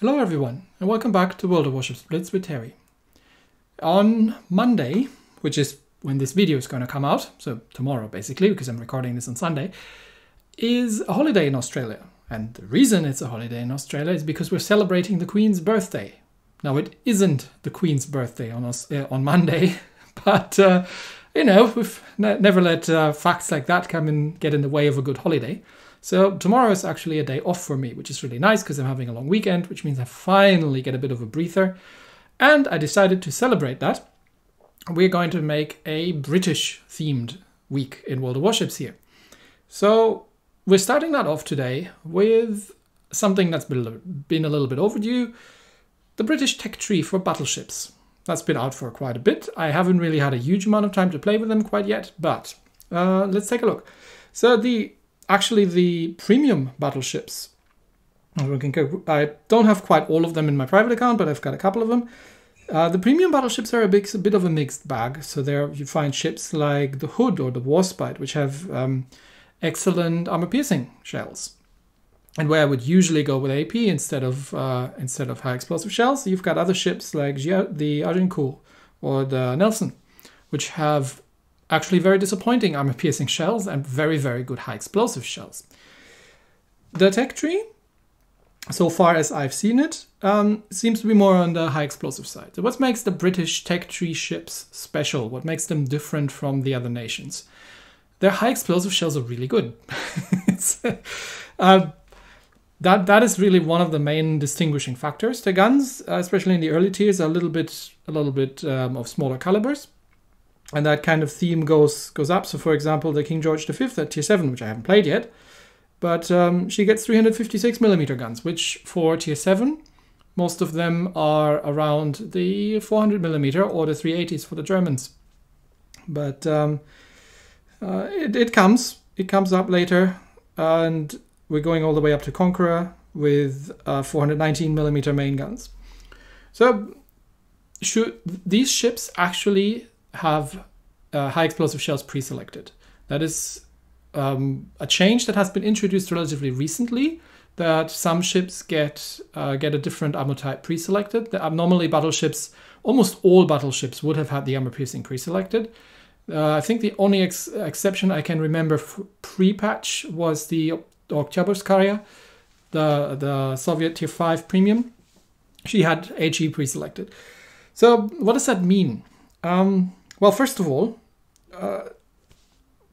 Hello everyone and welcome back to World of Warships Blitz with Terry. On Monday, which is when this video is going to come out, so tomorrow basically because I'm recording this on Sunday, is a holiday in Australia. And the reason it's a holiday in Australia is because we're celebrating the Queen's birthday. Now it isn't the Queen's birthday on us uh, on Monday, but uh, you know we've ne- never let uh, facts like that come and get in the way of a good holiday. So tomorrow is actually a day off for me, which is really nice because I'm having a long weekend, which means I finally get a bit of a breather. And I decided to celebrate that. We're going to make a British themed week in World of Warships here. So we're starting that off today with something that's been a little bit overdue the British tech tree for battleships. That's been out for quite a bit. I haven't really had a huge amount of time to play with them quite yet, but uh, let's take a look. So the actually the premium battleships. I don't have quite all of them in my private account, but I've got a couple of them. Uh, the premium battleships are a, big, a bit of a mixed bag. So there you find ships like the Hood or the Warspite, which have um, excellent armor-piercing shells. And where I would usually go with AP instead of uh, instead of high explosive shells, you've got other ships like the Agincourt or the Nelson, which have actually very disappointing armor piercing shells and very, very good high explosive shells. The tech tree, so far as I've seen it, um, seems to be more on the high explosive side. So, what makes the British tech tree ships special? What makes them different from the other nations? Their high explosive shells are really good. uh, that that is really one of the main distinguishing factors. The guns, uh, especially in the early tiers, are a little bit a little bit um, of smaller calibers and that kind of theme goes goes up. So, for example, the King George V at tier seven, which I haven't played yet, but um, she gets 356 millimeter guns, which for tier seven, most of them are around the 400 millimeter or the 380s for the Germans. But um, uh, it, it comes, it comes up later, and we're going all the way up to Conqueror with uh, 419 millimeter main guns. So, should these ships actually have uh, high explosive shells pre-selected. That is um, a change that has been introduced relatively recently. That some ships get uh, get a different ammo type pre-selected. The, normally, battleships, almost all battleships, would have had the armor piercing pre-selected. Uh, I think the only ex- exception I can remember pre-patch was the Oktyabrskaya, the the Soviet Tier Five premium. She had HE pre-selected. So what does that mean? Um, well, first of all, uh,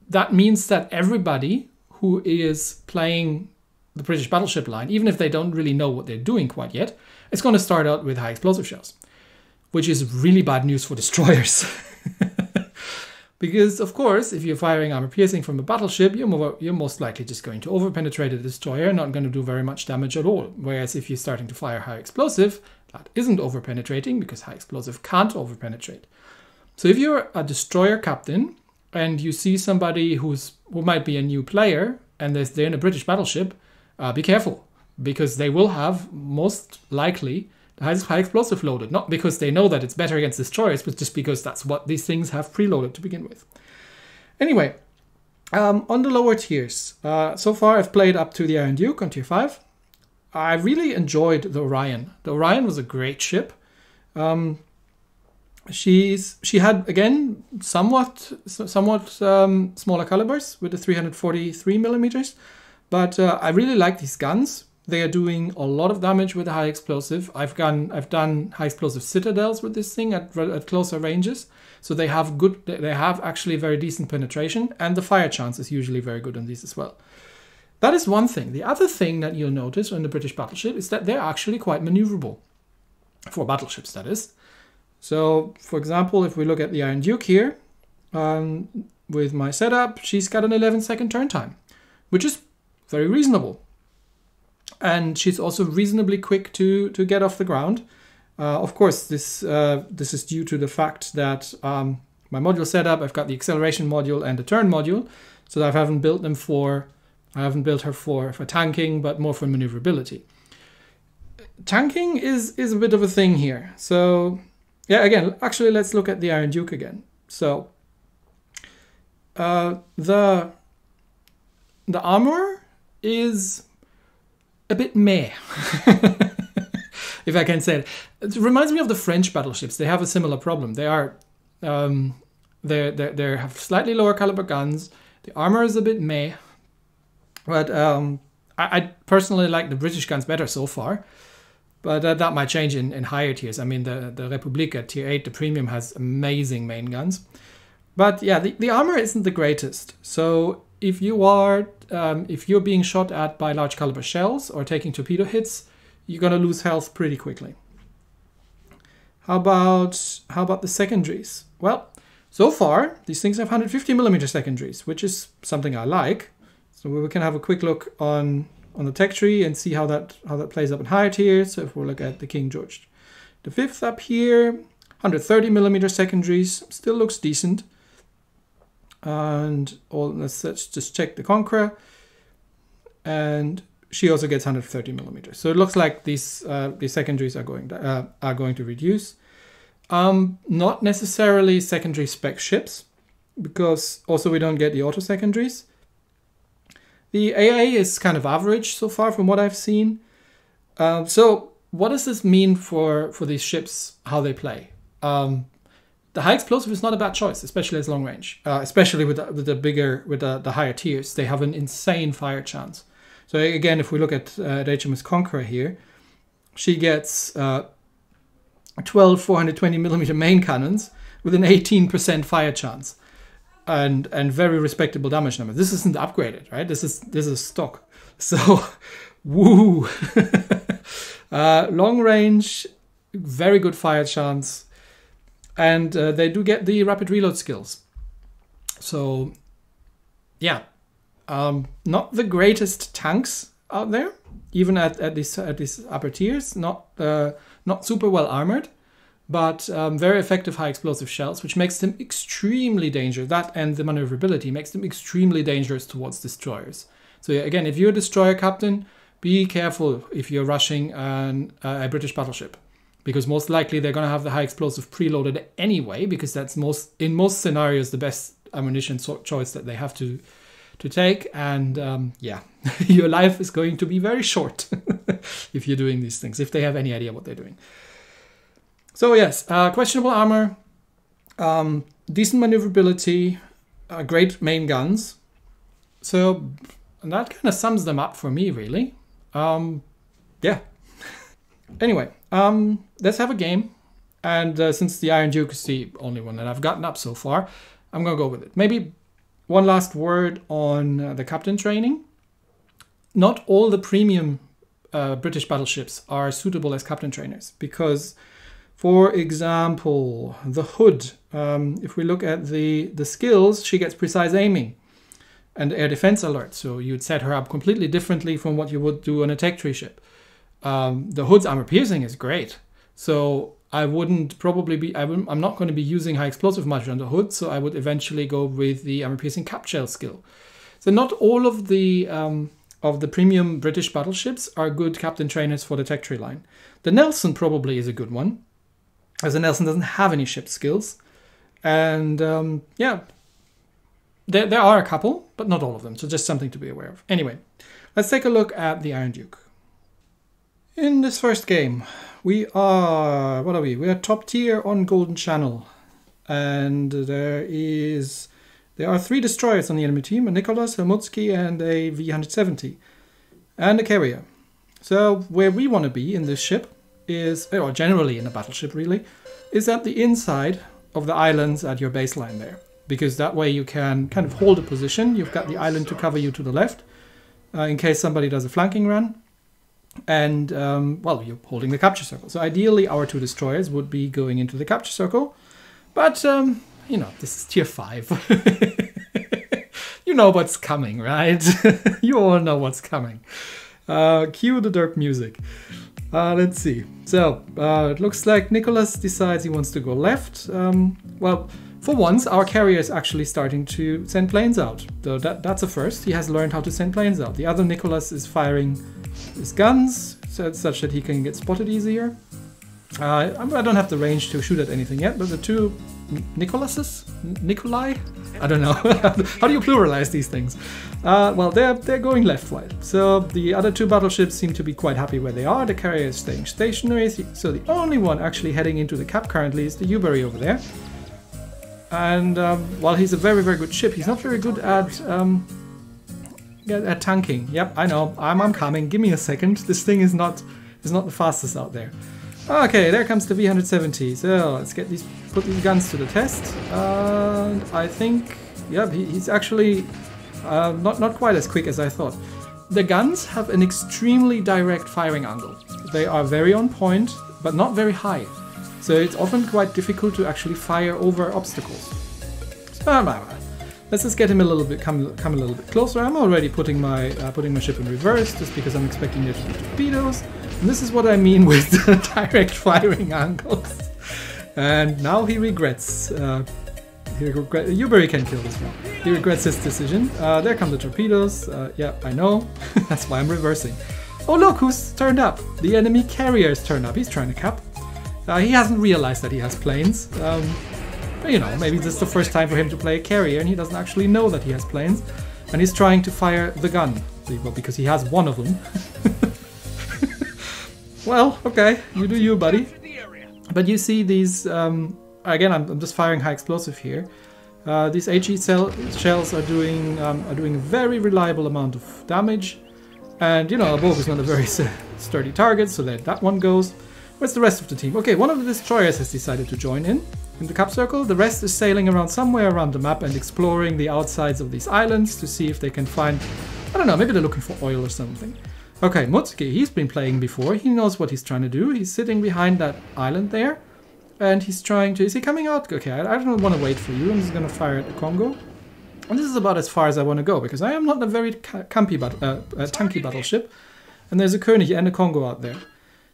that means that everybody who is playing the British battleship line, even if they don't really know what they're doing quite yet, is going to start out with high explosive shells, which is really bad news for destroyers. because, of course, if you're firing armor piercing from a battleship, you're, more, you're most likely just going to overpenetrate a destroyer, not going to do very much damage at all. Whereas if you're starting to fire high explosive, that isn't overpenetrating because high explosive can't overpenetrate. So if you're a destroyer captain and you see somebody who's who might be a new player and they're in a British battleship, uh, be careful because they will have most likely the high explosive loaded. Not because they know that it's better against destroyers, but just because that's what these things have preloaded to begin with. Anyway, um, on the lower tiers, uh, so far I've played up to the Iron Duke on tier 5. I really enjoyed the Orion. The Orion was a great ship. Um, she's she had again somewhat somewhat um, smaller calibers with the 343 millimeters, but uh, I really like these guns. They are doing a lot of damage with a high explosive. I've done I've done high explosive citadels with this thing at, at closer ranges, so they have good they have actually very decent penetration, and the fire chance is usually very good on these as well. That is one thing. The other thing that you'll notice on the British battleship is that they're actually quite maneuverable for battleships. That is. So, for example, if we look at the Iron Duke here, um, with my setup, she's got an 11 second turn time, which is very reasonable. And she's also reasonably quick to, to get off the ground. Uh, of course, this uh, this is due to the fact that um, my module setup, I've got the acceleration module and the turn module, so I haven't built them for, I haven't built her for, for tanking, but more for maneuverability. Tanking is is a bit of a thing here. So yeah, again, actually, let's look at the Iron Duke again. So uh, the the armor is a bit meh. if I can say it. It reminds me of the French battleships. They have a similar problem. They are, um, they they they have slightly lower caliber guns. The armor is a bit meh, but um, I, I personally like the British guns better so far. But uh, that might change in, in higher tiers. I mean, the, the Republic at tier 8, the premium, has amazing main guns. But yeah, the, the armor isn't the greatest. So if you are um, if you're being shot at by large caliber shells or taking torpedo hits, you're gonna lose health pretty quickly. How about how about the secondaries? Well, so far these things have 150 millimeter secondaries, which is something I like. So we can have a quick look on on the tech tree and see how that how that plays up in higher tiers. So if we look at the King George the fifth up here, 130 millimeter secondaries, still looks decent. And all let's, let's just check the Conqueror. And she also gets 130 millimeters. So it looks like these uh, these secondaries are going to, uh, are going to reduce. Um, not necessarily secondary spec ships, because also we don't get the auto secondaries. The AA is kind of average so far from what I've seen. Um, so what does this mean for, for these ships, how they play? Um, the high explosive is not a bad choice, especially as long range, uh, especially with the, with the bigger, with the, the higher tiers. They have an insane fire chance. So again, if we look at, uh, HMS Conqueror here, she gets uh, 12 420 millimeter main cannons with an 18% fire chance and and very respectable damage number. This isn't upgraded, right? This is this is stock. So, woo. uh, long range, very good fire chance, and uh, they do get the rapid reload skills. So, yeah, um, not the greatest tanks out there, even at, at these at these upper tiers. Not uh, not super well armored, but um, very effective high explosive shells, which makes them extremely dangerous. That and the maneuverability makes them extremely dangerous towards destroyers. So again, if you're a destroyer captain, be careful if you're rushing an, uh, a British battleship, because most likely they're going to have the high explosive preloaded anyway, because that's most in most scenarios the best ammunition so- choice that they have to to take. And um, yeah, your life is going to be very short if you're doing these things, if they have any idea what they're doing. So yes, uh, questionable armor, um, decent maneuverability, uh, great main guns. So that kind of sums them up for me, really. Um, yeah. anyway, um, let's have a game. And uh, since the Iron Duke is the only one that I've gotten up so far, I'm going to go with it. Maybe one last word on uh, the captain training. Not all the premium uh, British battleships are suitable as captain trainers because for example, the hood. Um, if we look at the, the skills, she gets precise aiming and air defense alert. So you'd set her up completely differently from what you would do on a tech tree ship. Um, the hood's armor piercing is great. So I wouldn't probably be, I am not going to be using high explosive much on the hood. So I would eventually go with the armor piercing cap shell skill. So not all of the um, of the premium British battleships are good captain trainers for the tech tree line. The Nelson probably is a good one as Nelson doesn't have any ship skills. And um, yeah, there, there are a couple, but not all of them. So just something to be aware of. Anyway, let's take a look at the Iron Duke. In this first game, we are, what are we? We are top tier on Golden Channel. And there is, there are three destroyers on the enemy team, a Nicholas, a Mutsuki, and a V-170. And a carrier. So where we want to be in this ship is, or generally in a battleship really, is at the inside of the islands at your baseline there. Because that way you can kind of hold a position. You've got the island to cover you to the left uh, in case somebody does a flanking run. And, um, well, you're holding the capture circle. So ideally, our two destroyers would be going into the capture circle. But, um, you know, this is tier 5. you know what's coming, right? you all know what's coming. Uh, cue the Dirk music. Uh, let's see. So, uh, it looks like Nicholas decides he wants to go left. Um, well, for once, our carrier is actually starting to send planes out. So that, that's a first. He has learned how to send planes out. The other Nicholas is firing his guns so, such that he can get spotted easier. Uh, I don't have the range to shoot at anything yet, but the two Nicolases? Nikolai? I don't know. How do you pluralize these things? Uh, well, they're, they're going left white. So the other two battleships seem to be quite happy where they are. The carrier is staying stationary. So the only one actually heading into the cap currently is the Ubery over there. And um, while he's a very, very good ship, he's not very good at, um, at tanking. Yep, I know. I'm, I'm coming. Give me a second. This thing is not, is not the fastest out there. Okay, there comes the V170. So let's get these, put these guns to the test. And I think, yeah, he, he's actually uh, not not quite as quick as I thought. The guns have an extremely direct firing angle. They are very on point, but not very high. So it's often quite difficult to actually fire over obstacles. So, let's just get him a little bit, come come a little bit closer. I'm already putting my uh, putting my ship in reverse just because I'm expecting there to be torpedoes. And this is what I mean with direct firing angles. And now he regrets. Uh, he regret Ubery can kill this one. He regrets his decision. Uh, there come the torpedoes. Uh, yeah, I know. That's why I'm reversing. Oh look, who's turned up? The enemy carrier's turned up. He's trying to cap. Uh, he hasn't realized that he has planes. Um, but, you know, maybe this is the first time for him to play a carrier and he doesn't actually know that he has planes. And he's trying to fire the gun. Well, because he has one of them. Well, okay, you do you, buddy. But you see these, um, again, I'm, I'm, just firing high explosive here. Uh, these HE cell, shells are doing um, are doing a very reliable amount of damage. And, you know, a Bogue is not a very sturdy target, so that that one goes. Where's the rest of the team? Okay, one of the destroyers has decided to join in, in the cap circle. The rest is sailing around somewhere around the map and exploring the outsides of these islands to see if they can find, I don't know, maybe they're looking for oil or something. Okay, Mutsuki, he's been playing before. He knows what he's trying to do. He's sitting behind that island there. And he's trying to... Is he coming out? Okay, I, I don't want to wait for you. I'm just going to fire at the Kongo. And this is about as far as I want to go, because I am not a very campy but, uh, uh, tanky battleship. And there's a König and a Kongo out there.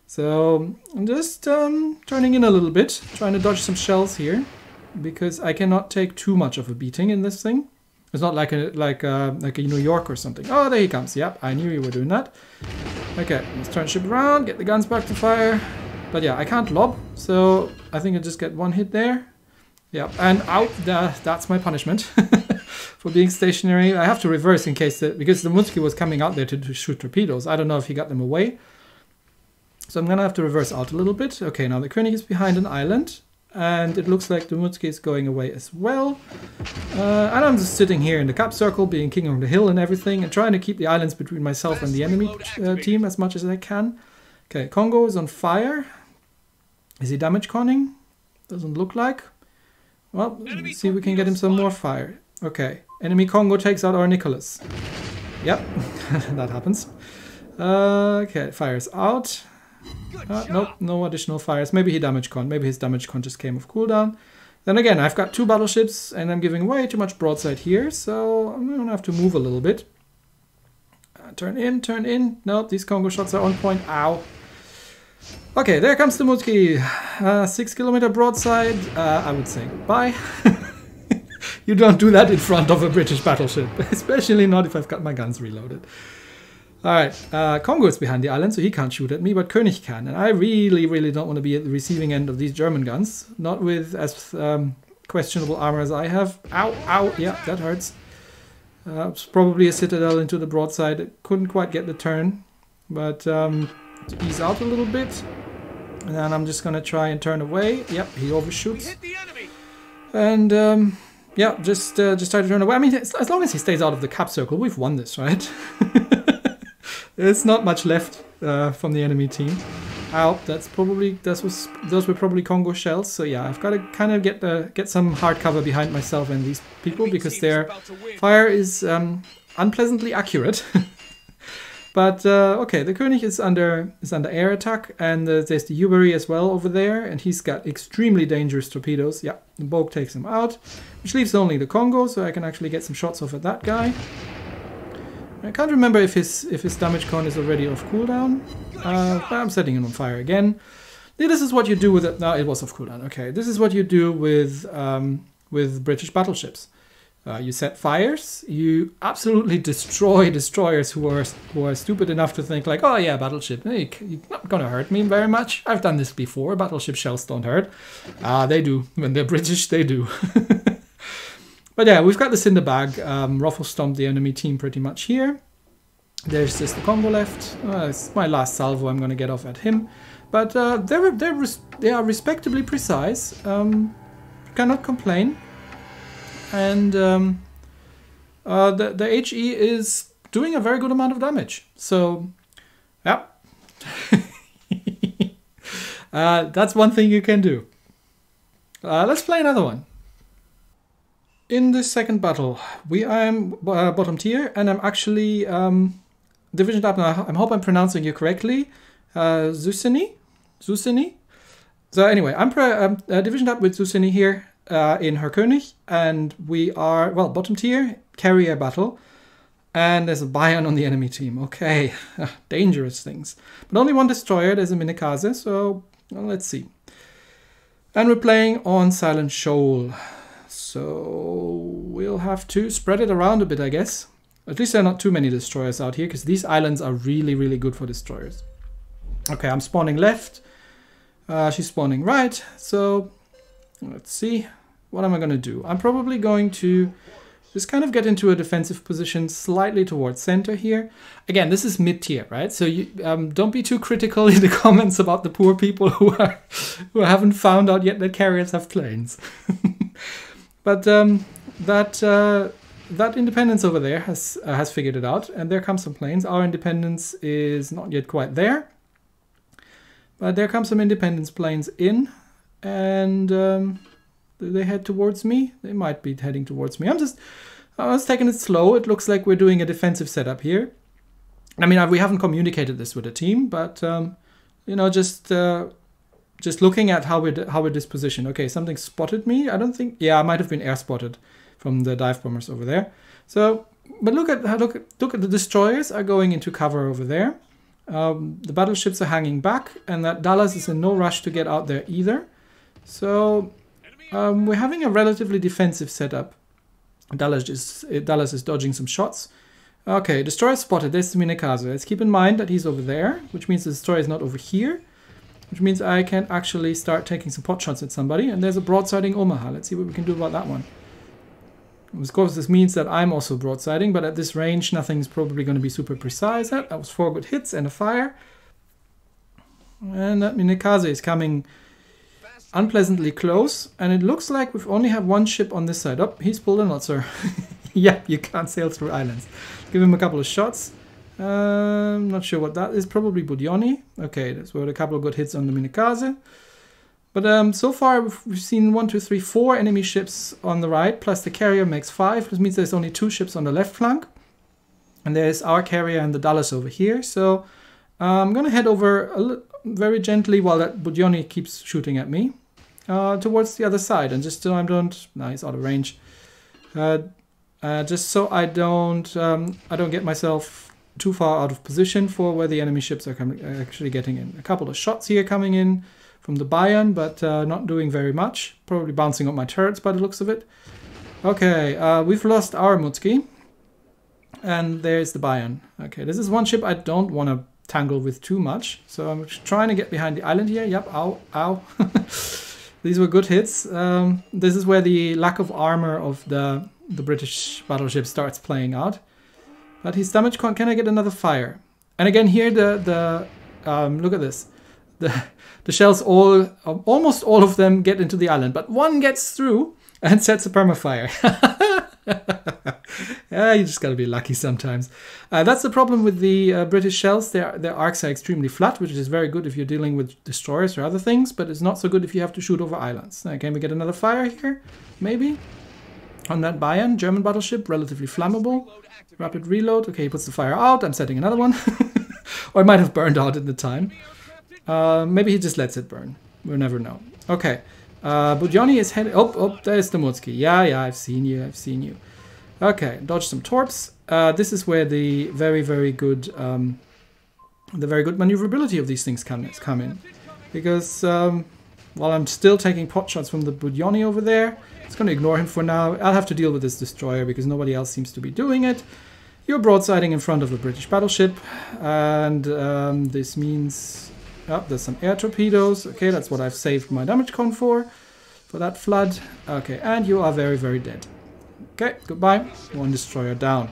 So I'm just um, turning in a little bit, trying to dodge some shells here, because I cannot take too much of a beating in this thing. It's not like a like a, like a New York or something. Oh, there he comes. Yep, I knew you were doing that. Okay, let's turn ship around, get the guns back to fire. But yeah, I can't lob, so I think I just get one hit there. Yeah, and out. That, that's my punishment for being stationary. I have to reverse in case that because the Mutsuki was coming out there to, to shoot torpedoes. I don't know if he got them away. So I'm gonna have to reverse out a little bit. Okay, now the König is behind an island and it looks like the Mutsuki is going away as well. Uh, and I'm just sitting here in the cap circle, being king of the hill and everything, and trying to keep the islands between myself and the enemy uh, team as much as I can. Okay, Kongo is on fire. Is he damage conning? Doesn't look like. Well, let's see if we can get him some more fire. Okay, enemy Kongo takes out our Nicholas. Yep, that happens. Uh, okay, fires out. Uh, nope, no additional fires. Maybe he damage con. Maybe his damage con just came off cooldown. Then again, I've got two battleships and I'm giving way too much broadside here, so I'm gonna have to move a little bit. Uh, turn in, turn in. Nope, these Kongo shots are on point. Ow. Okay, there comes the Mutsuki. Uh, six kilometer broadside. Uh, I would say bye. you don't do that in front of a British battleship, especially not if I've got my guns reloaded. Alright, uh, Kongo is behind the island, so he can't shoot at me, but König can. And I really, really don't want to be at the receiving end of these German guns. Not with as um, questionable armor as I have. Ow, ow, yeah, that hurts. Uh, it's probably a citadel into the broadside. It couldn't quite get the turn, but um, to ease out a little bit. And then I'm just going to try and turn away. Yep, he overshoots. And um, yeah, just uh, just try to turn away. I mean, as long as he stays out of the cap circle, we've won this, right? There's not much left uh, from the enemy team. Ow, that's probably that was those were probably Kongo shells. So yeah, I've got to kind of get the get some hard cover behind myself and these people because their fire is um, unpleasantly accurate. but uh, okay, the König is under is under air attack, and uh, there's the Ubery as well over there, and he's got extremely dangerous torpedoes. Yeah, the Bogue takes him out, which leaves only the Kongo, so I can actually get some shots off at that guy. I can't remember if his if his damage con is already off cooldown. Uh, I'm setting him on fire again. This is what you do with it. No, it was off cooldown. Okay, this is what you do with um, with British battleships. Uh, you set fires. You absolutely destroy destroyers who are who are stupid enough to think like, oh yeah, battleship, hey, you're not gonna hurt me very much. I've done this before. Battleship shells don't hurt. Ah, uh, they do. When they're British, they do. but yeah, we've got this in the bag. Um, Ruffle stomped the enemy team pretty much here. There's just the Kongo left. Uh, it's my last salvo. I'm gonna get off at him. But uh, they're they're they are respectably precise. Um, cannot complain and um, uh, the, the HE is doing a very good amount of damage. So, yeah. uh, that's one thing you can do. Uh, let's play another one. In this second battle, we I'm uh, bottom tier, and I'm actually um, division up. Now, I hope I'm pronouncing you correctly. Uh, Zusini, Zusini. So anyway, I'm um, uh, division up with Zusini here, uh, in Herr König, and we are, well, bottom tier, carrier battle, and there's a Bayern on the enemy team. Okay, dangerous things. But only one destroyer, there's a Minekaze, so well, let's see. And we're playing on Silent Shoal. So we'll have to spread it around a bit, I guess. At least there are not too many destroyers out here, because these islands are really, really good for destroyers. Okay, I'm spawning left. Uh, she's spawning right. So let's see. What am I going to do? I'm probably going to just kind of get into a defensive position slightly towards center here. Again, this is mid-tier, right? So you um, don't be too critical in the comments about the poor people who are who haven't found out yet that carriers have planes. but um, that uh, that independence over there has uh, has figured it out, and there comes some planes. Our independence is not yet quite there, but there come some independence planes in, and. Um, they head towards me? They might be heading towards me. I'm just, I was taking it slow. It looks like we're doing a defensive setup here. I mean, we haven't communicated this with the team, but um, you know, just uh, just looking at how we're how we're dispositioned. Okay, something spotted me. I don't think. Yeah, I might have been air spotted from the dive bombers over there. So, but look at look look at the destroyers are going into cover over there. Um, the battleships are hanging back, and that Dallas is in no rush to get out there either. So um, we're having a relatively defensive setup. Dallas is, Dallas is dodging some shots. Okay, destroyer spotted. There's Minekaze. Let's keep in mind that he's over there, which means the destroyer is not over here, which means I can actually start taking some pot shots at somebody. And there's a broadsiding Omaha. Let's see what we can do about that one. Of course, this means that I'm also broadsiding, but at this range, nothing's probably going to be super precise. That, that was four good hits and a fire. And that Minekaze is coming unpleasantly close, and it looks like we've only have one ship on this side. Oh, he's pulled a knot, sir. yep, you can't sail through islands. Give him a couple of shots. Um, not sure what that is. Probably Budyonny. Okay, that's where a couple of good hits on the Minekaze. But um, so far we've seen one, two, three, four enemy ships on the right, plus the carrier makes five. This means there's only two ships on the left flank. And there's our carrier and the Dallas over here. So uh, I'm going to head over very gently while that Budyonny keeps shooting at me uh, towards the other side and just so I don't, nice out of range, uh, uh, just so I don't, um, I don't get myself too far out of position for where the enemy ships are coming, actually getting in. A couple of shots here coming in from the Bayern, but uh, not doing very much. Probably bouncing up my turrets by the looks of it. Okay, uh, we've lost our Mutsuki. And there's the Bayern. Okay, this is one ship I don't want to tangle with too much. So I'm trying to get behind the island here. Yep, ow, ow. These were good hits. Um, this is where the lack of armor of the, the British battleship starts playing out. But he's damage con can I get another fire? And again here the, the um, look at this. The, the shells all, almost all of them get into the island, but one gets through and sets a permafire. yeah, you just gotta be lucky sometimes. Uh, that's the problem with the uh, British shells. Their their arcs are extremely flat, which is very good if you're dealing with destroyers or other things, but it's not so good if you have to shoot over islands. Uh, can we get another fire here? Maybe? On that Bayern, German battleship, relatively flammable. Rapid reload. Okay, he puts the fire out. I'm setting another one. or it might have burned out in the time. Uh, maybe he just lets it burn. We'll never know. Okay. Uh, Budyonny is heading... Oh, oh, there's the Mutsuki. Yeah, yeah, I've seen you, I've seen you. Okay, dodge some torps. Uh, this is where the very, very good... Um, the very good maneuverability of these things come, come in. Because, um, while I'm still taking pot shots from the Budyonny over there. It's going to ignore him for now. I'll have to deal with this destroyer because nobody else seems to be doing it. You're broadsiding in front of the British battleship, and um, this means... Oh, there's some air torpedoes. Okay, that's what I've saved my damage con for, for that flood. Okay, and you are very, very dead. Okay, goodbye. One destroyer down.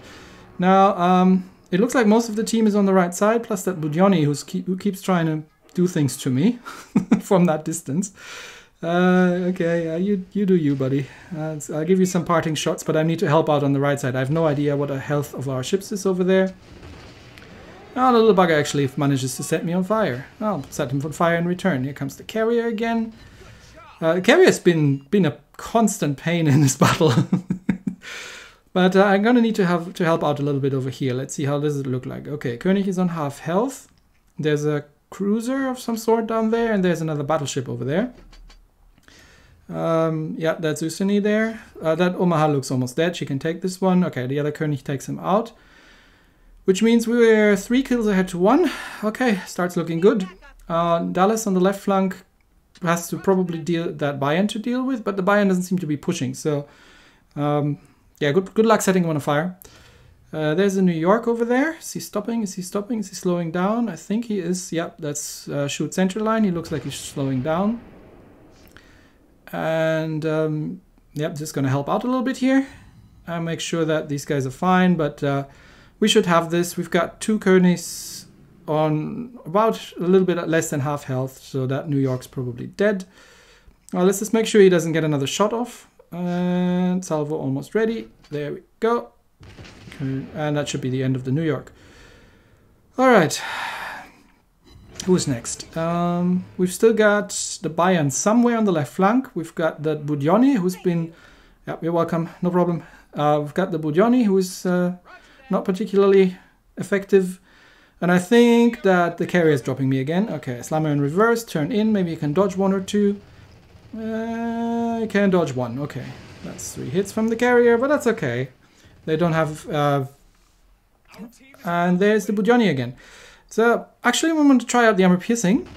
Now, um, it looks like most of the team is on the right side, plus that who's keep, who keeps trying to do things to me from that distance. Uh, okay, uh, you you do you, buddy. Uh, I'll give you some parting shots, but I need to help out on the right side. I have no idea what the health of our ships is over there. Oh, the little bugger actually manages to set me on fire. I'll set him on fire in return. Here comes the carrier again. Uh, the carrier's been been a constant pain in this battle. but uh, I'm gonna need to have to help out a little bit over here. Let's see how does it look like. Okay, König is on half health. There's a cruiser of some sort down there, and there's another battleship over there. Um, yeah, that's Usini there. Uh, that Omaha looks almost dead. She can take this one. Okay, the other König takes him out. Which means we're three kills ahead to one. Okay, starts looking good. Uh, Dallas on the left flank has to probably deal that Bayern to deal with, but the Bayern doesn't seem to be pushing. So, um, yeah, good good luck setting him on fire. Uh, there's a New York over there. Is he stopping? Is he stopping? Is he slowing down? I think he is. Yep, that's uh, shoot center line. He looks like he's slowing down. And um, yep, just going to help out a little bit here. I make sure that these guys are fine, but uh, we should have this. We've got two Königs on about a little bit less than half health, so that New York's probably dead. Well, let's just make sure he doesn't get another shot off. And salvo almost ready. There we go. And that should be the end of the New York. All right. Who's next? Um, we've still got the Bayern somewhere on the left flank. We've got the Budyonny, who's been... Yeah, you're welcome. No problem. Uh, we've got the Budyonny, who's uh, not particularly effective. And I think that the carrier is dropping me again. Okay, slammer in reverse, turn in. Maybe you can dodge one or two. Uh, I can dodge one. Okay, that's three hits from the carrier, but that's okay. They don't have... Uh, and there's the Budyonny again. So actually I'm going to try out the armor piercing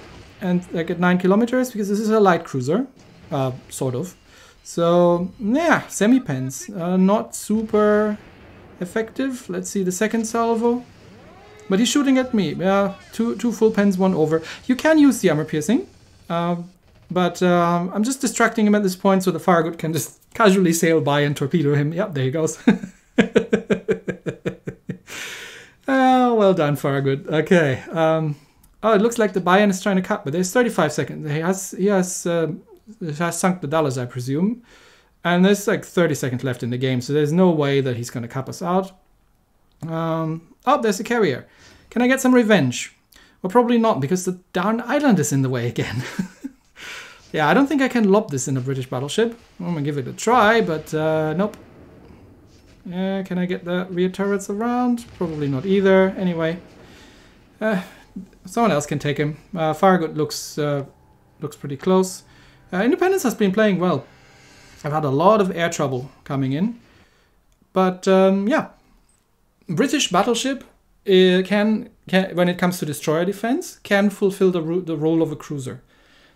and like at 9 kilometers because this is a light cruiser, uh, sort of. So yeah, semi-pens, uh, not super effective. Let's see the second salvo. But he's shooting at me. Yeah, two, two full pens, one over. You can use the armor piercing, uh, but um, I'm just distracting him at this point so the Farragut can just casually sail by and torpedo him. Yep, there he goes. Oh, well done, Farragut. Okay. Um, oh, it looks like the Bayern is trying to cut, but there's 35 seconds. He has he has uh, has sunk the Dallas, I presume, and there's like 30 seconds left in the game, so there's no way that he's going to cap us out. Um, oh, there's a carrier. Can I get some revenge? Well, probably not, because the darn island is in the way again. yeah, I don't think I can lob this in a British battleship. I'm gonna give it a try, but uh, nope. Uh, can I get the rear turrets around? Probably not either. Anyway, uh, someone else can take him. Uh, Farragut looks uh, looks pretty close. Uh, Independence has been playing well. I've had a lot of air trouble coming in, but um, yeah, British battleship uh, can can when it comes to destroyer defense can fulfill the the role of a cruiser.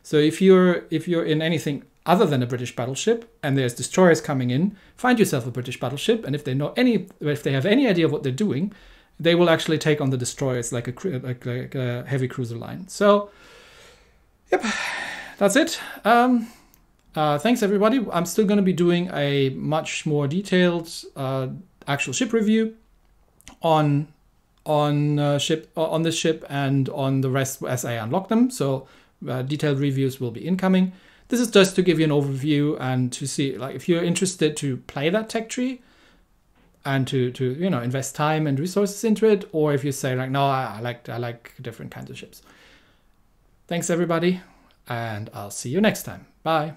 So if you're if you're in anything other than a British battleship, and there's destroyers coming in, find yourself a British battleship, and if they know any, if they have any idea of what they're doing, they will actually take on the destroyers like a like, like a heavy cruiser line. So, yep, that's it. Um, uh, thanks everybody. I'm still going to be doing a much more detailed uh, actual ship review on on uh, ship on this ship and on the rest as I unlock them. So uh, detailed reviews will be incoming. This is just to give you an overview and to see, like, if you're interested to play that tech tree and to, to you know, invest time and resources into it, or if you say, like, no, I, I like, I like different kinds of ships. Thanks, everybody, and I'll see you next time. Bye.